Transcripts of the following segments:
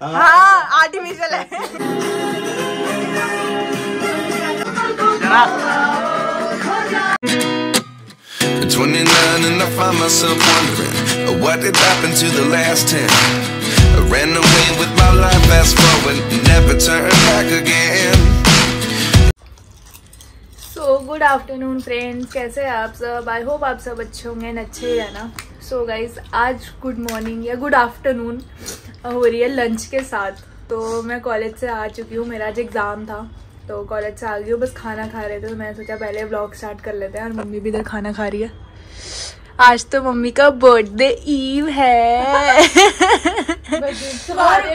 हाँ आर्टिफिशियल है At 29 and I find myself wondering uh, what did happen to the last 10. I ran away with my life, fast forward, never turn back again. So good afternoon friends कैसे हैं आप सब I hope आप सब अच्छे होंगे and अच्छे ही है ना सो गाइज़ आज गुड मॉर्निंग या गुड आफ्टरनून हो रही है लंच के साथ। तो मैं कॉलेज से आ चुकी हूँ मेरा आज एग्ज़ाम था। तो कॉलेज से आ गई हूँ बस खाना खा रहे थे तो मैंने सोचा पहले ब्लॉग स्टार्ट कर लेते हैं और मम्मी भी इधर खाना खा रही है। आज तो मम्मी का बर्थडे ईव है।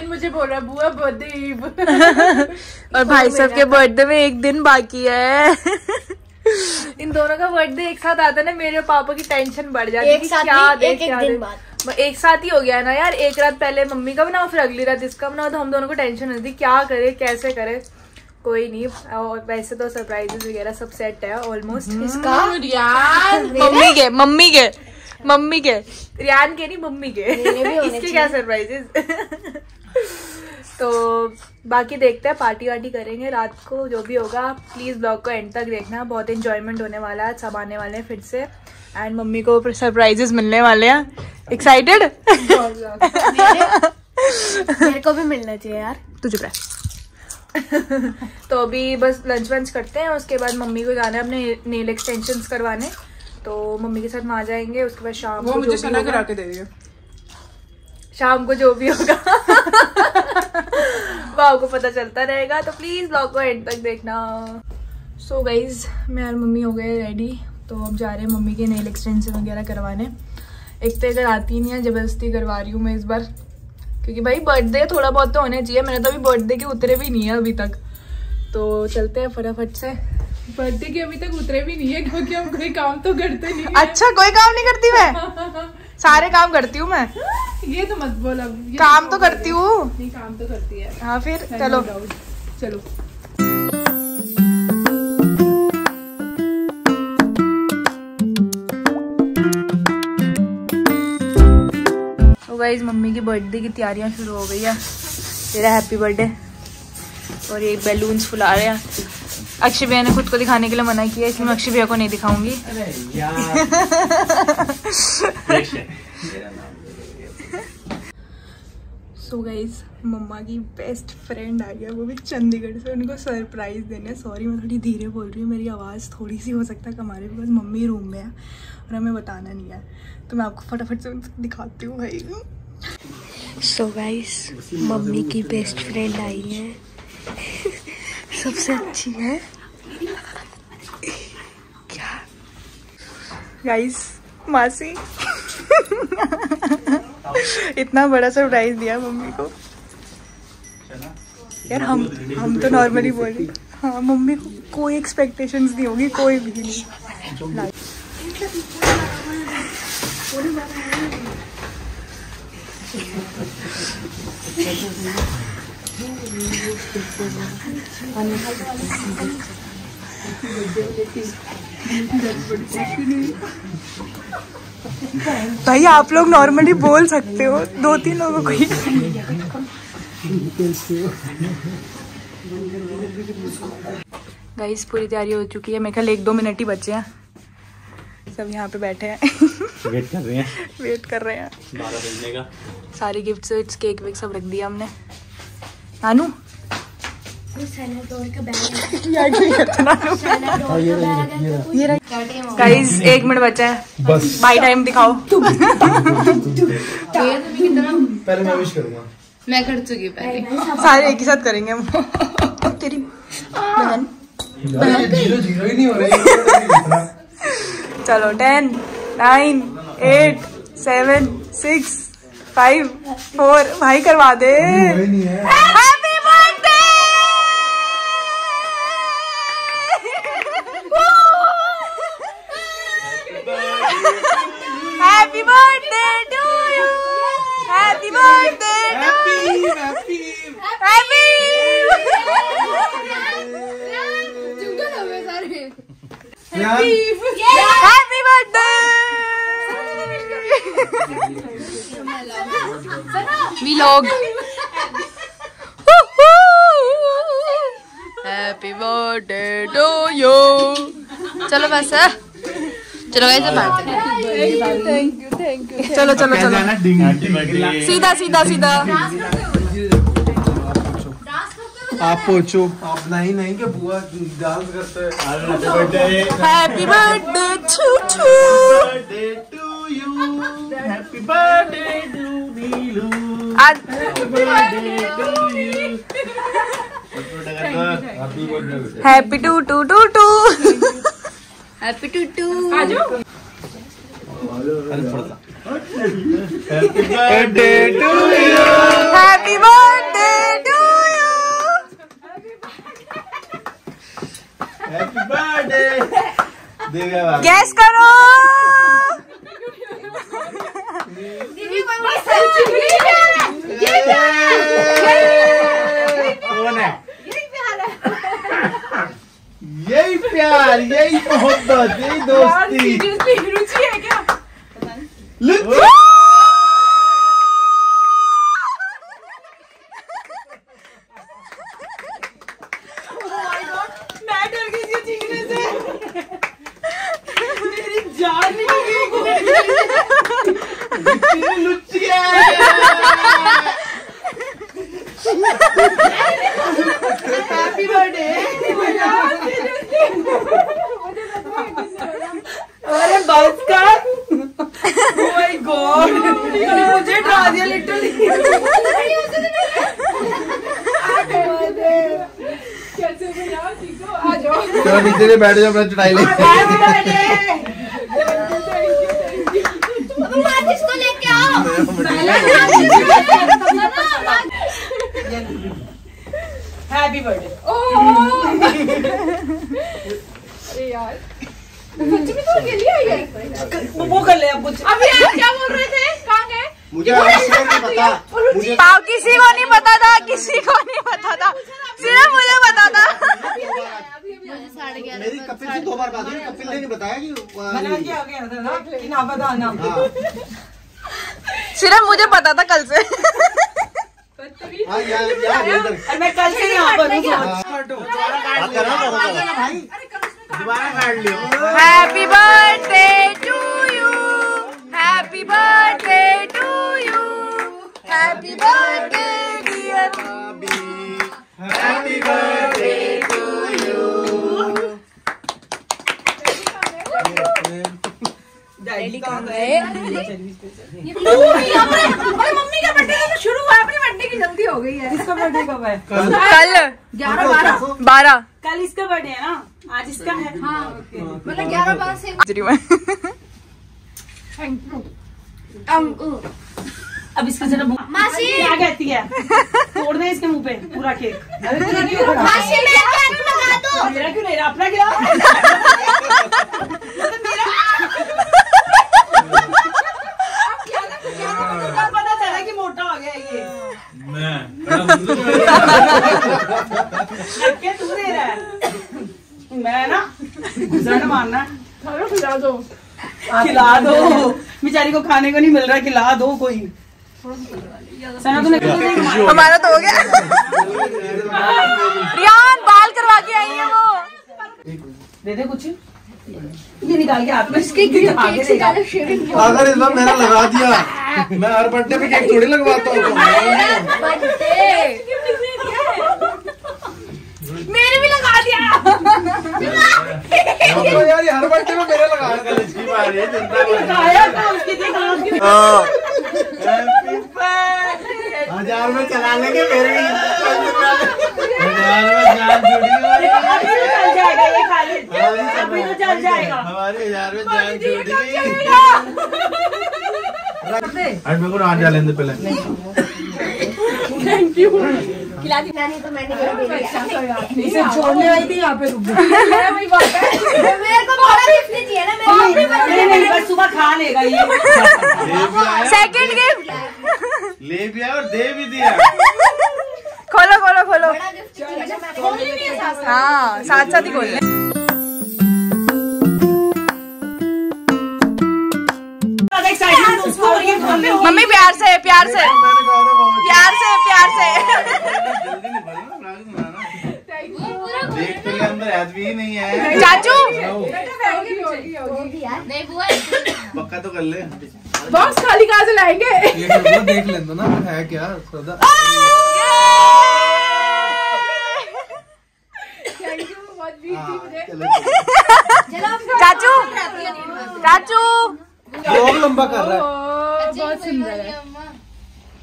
मुझे बोल रहा बुआ बर्थडे ईव और भाई साहब के बर्थडे में एक दिन बाकी है। इन दोनों का बर्थडे एक साथ आता है ना मेरे और पापा की टेंशन बढ़ जाती है एक साथ क्या दे, एक- क्या दिन दे। बाद। एक साथ ही हो गया ना यार एक रात पहले मम्मी का बनाओ फिर अगली रात इसका बनाओ तो हम दोनों को टेंशन होती है क्या करे कैसे करे? कोई नहीं और वैसे तो सरप्राइजेस वगैरह सब सेट है ऑलमोस्ट इसका? यार मम्मी के मम्मी के मम्मी के। रियान के नहीं मम्मी के। इसके क्या सरप्राइजेस तो बाकी देखते हैं पार्टी वार्टी करेंगे। रात को जो भी होगा प्लीज़ ब्लॉग को एंड तक देखना। बहुत इंजॉयमेंट होने वाला है सब आने वाले हैं फिर से। एंड मम्मी को सरप्राइजेस मिलने वाले हैं। एक्साइटेड मेरे को भी मिलना चाहिए यार। तुझे रह। तो अभी बस लंच वंच करते हैं उसके बाद मम्मी को जाना है अपने नेल एक्सटेंशन करवाने। तो मम्मी के साथ वहाँ जाएँगे उसके बाद शाम वो को मुझे जो भी सना करा के दे दिया शाम को जो भी होगा। वो आपको पता चलता रहेगा तो प्लीज़ ब्लॉग को एंड तक देखना। सो so गाइज़ मैं और मम्मी हो गए रेडी तो अब जा रहे हैं मम्मी के नेल एक्सटेंशन वगैरह करवाने। एक तो इधर आती नहीं है ज़बरदस्ती करवा रही हूँ मैं इस बार क्योंकि भाई बर्थडे थोड़ा बहुत तो होने चाहिए मैंने तो अभी बर्थडे के उतरे भी नहीं है अभी तक। तो चलते हैं फटाफट से। बर्थडे के अभी तक उतरे भी नहीं है क्योंकि हम कोई काम तो करते नहीं अच्छा कोई काम नहीं करती मैं? सारे काम करती हूँ मैं। ये तो मत बोल अब ये काम तो करती हूँ। काम तो करती है। हाँ फिर चलो। चलो। तो गाइज़ मम्मी की बर्थडे की तैयारियाँ शुरू हो गई है। तेरा हैप्पी बर्थडे और ये बैलून्स फुला रहे हैं। अक्षय भैया ने खुद को दिखाने के लिए मना किया इसलिए मैं अक्षय भैया को नहीं दिखाऊँगी। सो गाइज़ मम्मा की बेस्ट फ्रेंड आ गया वो भी चंडीगढ़ से उनको सरप्राइज़ देने। सॉरी मैं थोड़ी धीरे बोल रही हूँ मेरी आवाज़ थोड़ी सी हो सकता है कमारे बिकॉज़ मम्मी रूम में है और हमें बताना नहीं है। तो मैं आपको फटाफट से उनको दिखाती हूँ भाई। सो गाइस मम्मी की बेस्ट फ्रेंड आई है। सबसे अच्छी है। क्या? गाइस मासी। इतना बड़ा सरप्राइज़ दिया मम्मी को। यार, हम हम तो नॉर्मली बोल रहे हाँ। मम्मी को कोई एक्सपेक्टेशंस नहीं होगी, कोई भी नहीं। भाई आप लोग नॉर्मली बोल सकते हो। दो तीन लोगों को ही गाइस पूरी तैयारी हो चुकी है। मेरे ख्याल एक दो मिनट ही बचे हैं। सब यहाँ पे बैठे हैं। वेट कर रहे हैं। वेट कर रहे हैं। बारह बजने का। सारी गिफ्ट विफ्ट केक वेक सब रख दिया हमने। नानू गाइस एक मिनट बचा है। बस। बाई टाइम दिखाओ। पहले मैं विश करूँगा मैं कर चुकी पहले सारे एक ही साथ करेंगे हम। तेरी बहन। ज़ीरो ज़ीरो ही नहीं हो रहा चलो ten nine eight seven six five four भाई करवा दे। नहीं happy birthday happy birthday to you happy birthday to you happy happy birthday vlog happy birthday to you चलो बस चलो वैसे बात। थैंक यू थैंक यू चलो चलो चलो। सीधा सीधा सीधा। आप पूछो। आप नहीं नहीं कि बुआ डांस करते हैं। हैप्पी बर्थडे टू टू आज happy to to to to happy to to happy birthday to you guess करो। कौन है यही प्यार यही मोहब्बत यही दोस्ती रुचि है क्या लुच्ची मैं डर गई थी चीखने से मेरी जान निकल गई लुच्ची है हैप्पी बर्थडे अरे बस कर। My god God! मुझे डरा दिया लिटरली कैसे भैया ठीक हो? आ जाओ। चलो नीचे बैठ जाओ मैं चढ़ाई ले हैप्पी बर्थडे इसको लेके आओ हैप्पी बर्थडे अरे यार सच्ची में तो अकेली आई ले अब कुछ अभी आप क्या बोल रहे थे? कहाँ गए? मुझे नहीं पता। मुझे पाव किसी को नहीं पता था किसी को नहीं पता था। सिर्फ़ मुझे पता था। मेरी कपिल से दो बार बात हुई। कपिल ने नहीं बताया कि मैंने आज आ गया था ना कि ना बताना हाँ। सिर्फ़ मुझे पता था कल से। हाँ मैं कल यहाँ पर हूँ हूँ। दोबारा काट लियो। Happy birthday to you birthday to you happy birthday dear happy birthday daddy कहाँ गए? अरे मम्मी का बर्थडे तो शुरू हुआ अपनी बर्थडे की जल्दी हो गई है। इसका बर्थडे कब है? कल। ग्यारह बारह? बारह। कल इसका बर्थडे है ना? आज इसका है? हाँ। मतलब ग्यारह बारह से हाजिरी में अब इसका जरा मुंह- मासी! क्या कहती है? तोड़ दे इसके मुँह पे पूरा केक। अरे क्यों हो रहा? मासी मेरा केक लगा दो मेरा क्यों नहीं रहा अपना क्या? मेरा पता चला कि मोटा हो गया ये। क्या तू दे रहा है? मैं ना गुजरन मारना। है। खिला दो। खिला दो। बेचारी को खाने को नहीं मिल रहा खिला दो कोई। हमारा तो हो गया। रियान बाल करवा के आई है वो। दे दे कुछ। ये निकाल के हाथ में। इसके अगर इस बार मैंने लगा दिया मैं हर बर्थडे पे केक थोड़ी लगवाता हूँ। मेरे भी लगा दिया। तो यार हर बर्थडे में मेरे लगा दिया लगाया था उसके देखा उसके हज़ार में चला लेंगे मेरे हज़ार में जान जुड़ी अभी तो चल जाएगा ये खाली। अभी तो चल जाएगा। हमारे हज़ार में जान जुड़ी आज मेरे को ना जा लेने पहले। नहीं तो मैंने इसे छोड़ने आई थी यहाँ पे रुक गई। मेरे को बड़ा गिफ्ट नहीं चाहिए ना मेरे नहीं नहीं बस सुबह खा लेगा ये। ले भी सेकंड गिफ्ट ले भी आया और दे भी दिया। खोलो खोलो खोलो। हाँ। साथ साथ ही खोलने एक्साइटमेंट हो है हो मम्मी प्यार से प्यार से। मैंने कहा था बहुत प्यार से प्यार से। देख तो है चाचू। पक्का तो कर ले। बॉक्स खाली कहाँ से लाएँगे? देख लेते ना है क्या? सौदा। चाचू चाचू। लंबा कर रहा है। बहुत सुंदर है।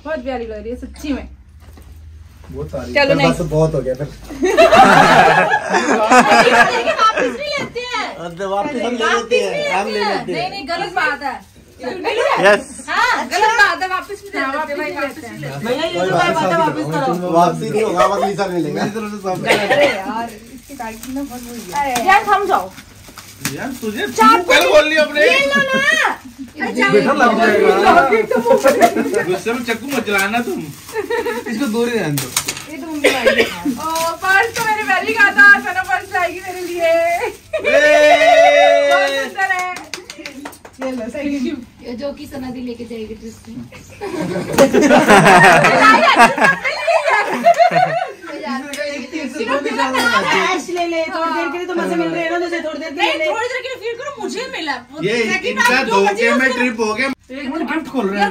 बहुत प्यारी लग रही है सच्ची में। चलो बस next। बहुत हो गया फिर। वापस भी लेते हैं वापस हम ले लेते हैं हम ले लेते। हैं। नहीं गलत बात है। यस हाँ गलत बात है वापस भी लेते हैं भाई वापस भी लेते। भैया ये जो है बात है वापस करो। वापसी नहीं होगा वापस सर मिलेगा मेरी तरफ़ से सब यार थम जाओ। यार तुझे पहले बोल लिया अपने। बेटा लग जाएगा। गुस्से में चक्कू मत चलाना तुम। इसको दूर ही रहने दो। पर्स तो मेरे पहले का था सना पर्स लाएगी मेरे लिए। बहुत सुंदर है। हैं। जो कि सनदी लेके जाएगी ट्रिप ले ले थोड़ी देर के लिए तो मज़े मिल रहे हैं ना तुझे थोड़ी देर के लिए थोड़ी देर के लिए फील करो मुझे मिला। ये इनका धोखे में ट्रिप हो गया। एक मिनट गिफ्ट खोल रहे हैं।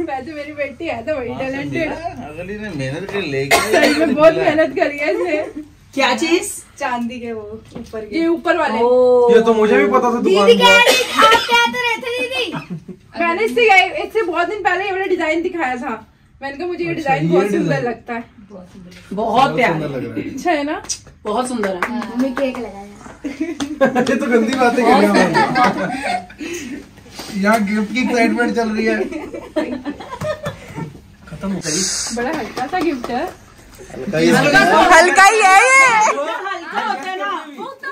वैसे मेरी बेटी है तो बड़ी टैलेंटेड अगली ने मेहनत कर लेके सही में बहुत मेहनत करी है इसने। क्या चीज़? चांदी के वो ऊपर ये ऊपर वाले। ये तो मुझे भी पता था दीदी कह रही आप कहते रहे थे दीदी। मैंने इससे इससे बहुत दिन पहले ये वाला डिज़ाइन दिखाया था। मैंने कहा मुझे ये डिज़ाइन बहुत सुंदर लगता है। बहुत प्यारा। है। अच्छा है ना? बहुत सुंदर है। मम्मी केक लगाया। ये तो गंदी बातें कर रहे हो यहाँ गिफ्ट की एक्साइटमेंट चल रही है। खत्म हो गई। बड़ा हल्का सा गिफ्ट है। हल्का ही है। ये। हल्का होता है ना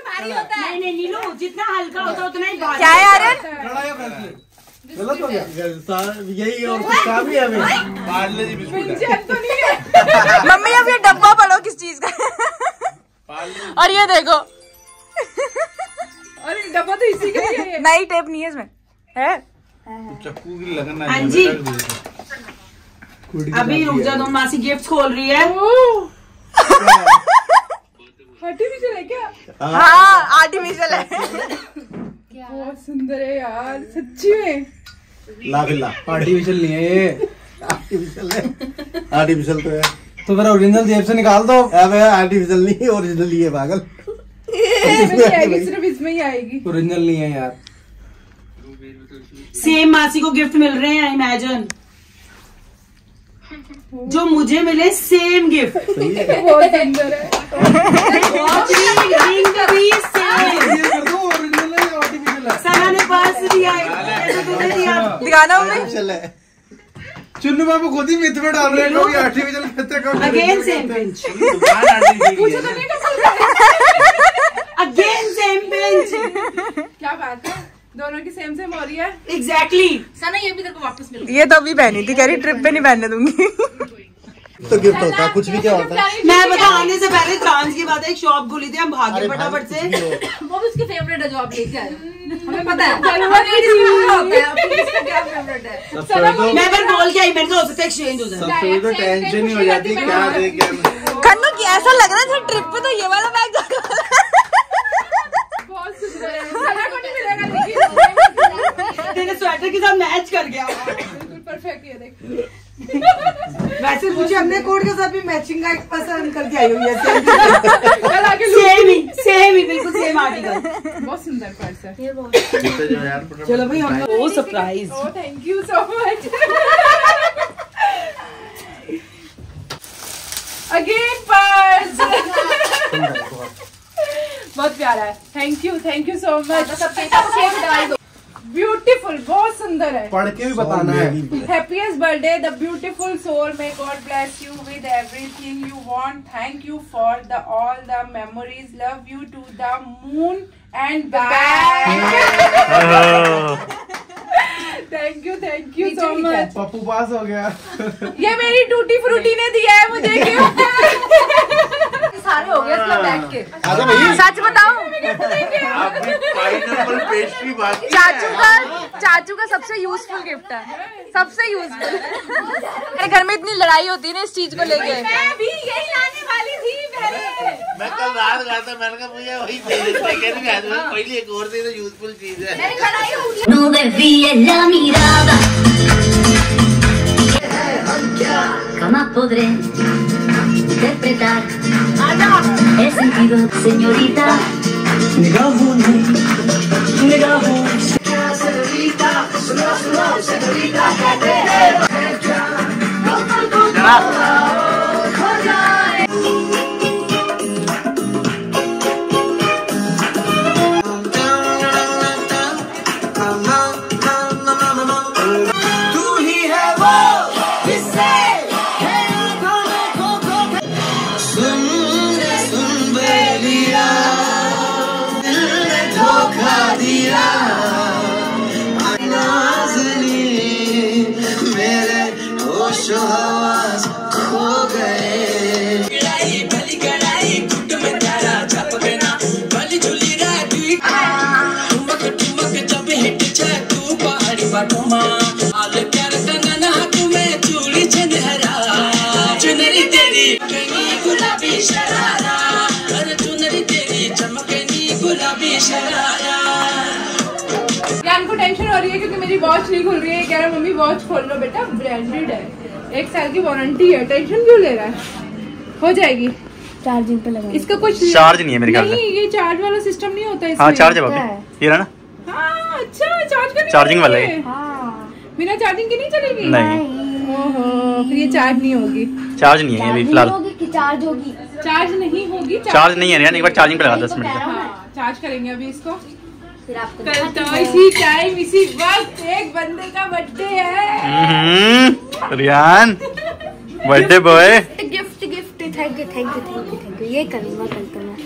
भारी होता है। नहीं नहीं नीलू जितना हल्का होता है उतना ही भारी क्या है आर्यन? गलत हो। गया यही और कुछ काम ही है हमें पार्ले जी बिस्कुट तो नहीं है। मम्मी अब ये डब्बा पढ़ो किस चीज़ का? और ये देखो। और ये डब्बा तो इसी का ही है नई टेप नहीं है इसमें। है? चक्कू की लगन हाँ जी। अभी रुक जा दो मासी गिफ्ट खोल रही है। आर्टिफिशियल है क्या? हाँ आर्टिफिशियल है। बहुत सुंदर है यार सच्ची में। ला फिर ला। आर्टिफिशियल नहीं है ये। आर्टिफिशियल है। आर्टिफिशियल तो है। तो मेरा ओरिजिनल जेब से निकाल दो। अबे आर्टिफिशियल नहीं ओरिजिनल ही है पागल। सिर्फ़ इसमें ही आएगी। ओरिजिनल नहीं है यार। सेम मासी को गिफ्ट मिल रहे हैं इमेजिन जो मुझे मिले सेम गिफ्ट बहुत सुंदर है। रिंग भी सेम ये कर दो ओरिजिनल या आर्टिफिशियल सना ने दिया दिखाना हमें चले है। चुन्नू बाबू खुद ही मिथ में डाल रहे हैं कभी आर्टिफिशियल कहते हैं अगेन सेम बेंच मुझे तो नहीं पसंद अगेन सेम पिंच क्या बात है? दोनों की सेम सेम हो रही है। एग्जैक्टली सना ये भी तेरे को वापस मिल ये तो अभी पहनी थी कह रही ट्रिप पे नहीं पहनने दूँगी। तो गिफ्ट होता है कुछ भी क्या होता है। मैं बता आने से पहले चांस की बात है एक शॉप खुली थी हम भागे फटाफट से। वो भी उसकी फेवरेट है जो आप लेके आए हमें पता है। है है। तो मैं पर बोल के आई मेरे हो सकता है एक्सचेंज हो जाए। तो टेंशन ही हो जाती है क्या दे क्या खन्नू की ऐसा लग रहा था ट्रिप पे तो ये वाला बैग बहुत सुंदर है। सना को नहीं मिलेगा लेकिन तेरे स्वेटर के साथ मैच कर गया। बिल्कुल परफेक्ट ये देख। वैसे मुझे अपने कोट के साथ भी मैचिंग का एक पसंद करके आई हुई है। कल आके सेम ही सेम ही बिल्कुल सेम आर्टिकल बहुत सुंदर पर्स है। जो चलो भाई हम ओ surprise thank you so much again purse बहुत। प्यारा है। Thank you thank you so much shape डाल दो ब्यूटीफुल बहुत सुंदर है। पढ़ के भी बताना happiest birthday the beautiful soul may god bless you with everything you want thank you for the all the memories love you to the moon and back thank you thank you so much Pappu pass हो गया। ये मेरी tutti frutti ने दिया है मुझे क्यों? सारे हो गए इसमें बैठ के। आजा भाई सच बताओ चाचू का चाचू का सबसे यूजफुल गिफ्ट है। सबसे यूजफुल मेरे घर में इतनी लड़ाई होती है ना इस चीज़ को लेके। मैं भी यही लाने वाली थी मैं कल रात गया था मैंने कहा भैया वही सेकंड गया था पहले एक और दे दो यूजफुल चीज़ है। mirada. Jamás podré interpretar He sentido, señorita, negamos, negamos. Señorita, señorita, señorita, que te quiero. No tanto. ज्ञान को टेंशन हो रही है क्योंकि मेरी वॉच नहीं खुल रही है। कह रहा मम्मी वॉच खोल लो बेटा ब्रांडेड है। एक साल की वारंटी है। टेंशन क्यों ले रहा है? हो जाएगी। चार्जिंग पे लगा इसका कुछ चार्ज नहीं है मेरे ख्याल से। नहीं ये चार्ज वाला सिस्टम नहीं होता इसमें। हाँ चार्ज है। ये रहा ना? हाँ अच्छा चार्ज करने चार्जिंग वाला है। बिना चार्जिंग की नहीं चलेगी? नहीं। ओहो फिर ये चार्ज नहीं होगी। चार्ज नहीं है अभी फ़िलहाल। चार्ज होगी? चार्ज नहीं होगी चार्ज नहीं है यार एक बार चार्जिंग पे लगा दस मिनट का। हाँ चार्ज करेंगे अभी इसको। फिर आपको कल तो इसी टाइम इसी वक्त एक बंदे का बर्थडे है। हम्म, Riyan birthday boy gift gift thank you thank you thank you thank you ये करूँगा कल तो मैं।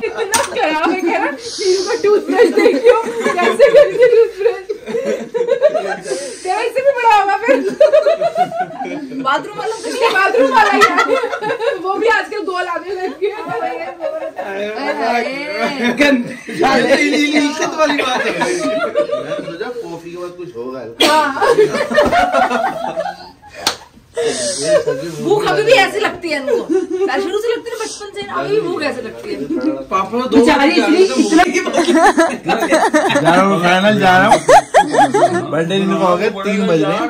कितना खराब है कह रहा टूथब्रश देखियो कैसे करके टूथब्रश भी बड़ा होगा फिर बाथरूम वाला तो बाथरूम वाला ही वो भी आजकल गोल आने लग गया इज़्ज़त वाली बात है सोचा कॉफ़ी के बाद कुछ होगा। भूख अभी भी ऐसे लगती है इनको। शुरू से लगती है बचपन से अभी भी भूख ऐसे लगती है। पापा दो बेचारी इतनी जा रहा हूँ फाइनल जा रहा हूँ। बर्थडे दिन को हो गए तीन बज रहे हैं।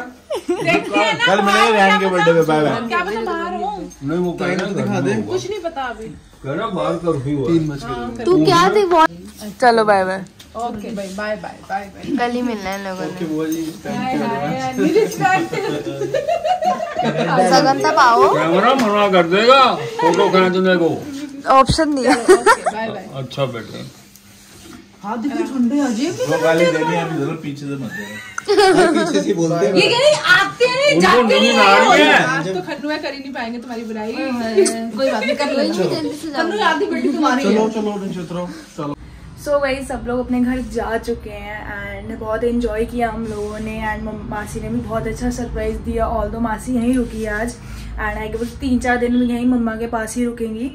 हैं कल मिलेंगे रैन के बर्थडे पे बाय बाय क्या पता बाहर हो। नहीं वो कहना दिखा दे। कुछ नहीं पता अभी। तीन बज गए तू क्या थी चलो बाय बाय ओके भाई बाय बाय बाय बाय कल ही मिलना है लोगों ने। हाय रिस्पेक्ट सगन तब आओ कैमरा मना कर देगा फ़ोटो खींचने को ऑप्शन नहीं है। बाय बाय अच्छा बेटे। हाथ देखो ठंडे अजीब वो गाली देनी है अभी ज़रूर पीछे से मत देना पीछे से बोलते हैं। ये कह रही आते हैं जाते हैं। आ रही है। आज तो खन्नुआ कर ही नहीं पाएँगे तुम्हारी बुराई। कोई बात नहीं कर लेंगे। कन्नू आधी बेटी तुम्हारी है। चलो चलो नक्षत्रों चलो। सो so वही सब लोग अपने घर जा चुके हैं एंड बहुत इन्जॉय किया हम लोगों ने एंड मासी ने भी बहुत अच्छा सरप्राइज़ दिया ऑल दो मासी यहीं रुकी है आज एंड आई गेस तीन चार दिन में यहीं मम्मा के पास ही रुकेंगी।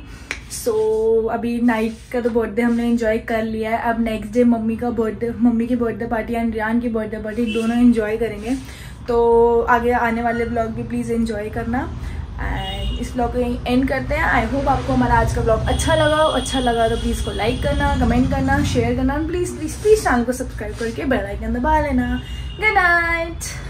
सो so, अभी नाइट का तो बर्थडे हमने इन्जॉय कर लिया है। अब नेक्स्ट डे मम्मी का बर्थडे मम्मी की बर्थडे पार्टी एंड रियान की बर्थडे पार्टी दोनों इन्जॉय करेंगे। तो आगे आने वाले ब्लॉग भी प्लीज़ इन्जॉय करना एंड इस ब्लॉग को यहीं एंड करते हैं। आई होप आपको हमारा आज का ब्लॉग अच्छा लगा हो। अच्छा लगा तो प्लीज़ को लाइक करना कमेंट करना शेयर करना। प्लीज़ प्लीज़ प्लीज़ चैनल को सब्सक्राइब करके बेल आइकन दबा लेना। Good night